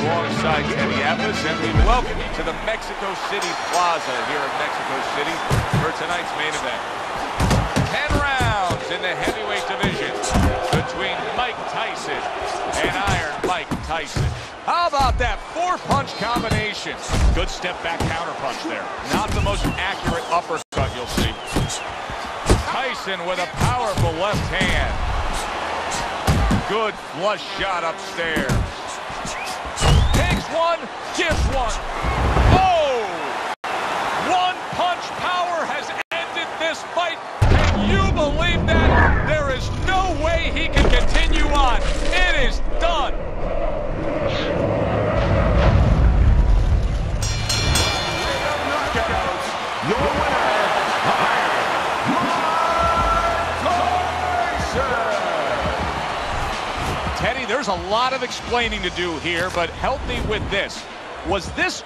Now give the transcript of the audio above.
alongside Teddy Atlas, and we welcome you to the Mexico City Plaza here in Mexico City for tonight's main event. Ten rounds in the heavyweight division between Mike Tyson and Iron Mike Tyson. How about that four-punch combination? Good step-back counter-punch there. Not the most accurate uppercut you'll see. Tyson with a powerful left hand. Good flush shot upstairs. This fight. Can you believe that? There is no way he can continue on. It is done. Your winner, Teddy, there's a lot of explaining to do here, but help me with this. Was this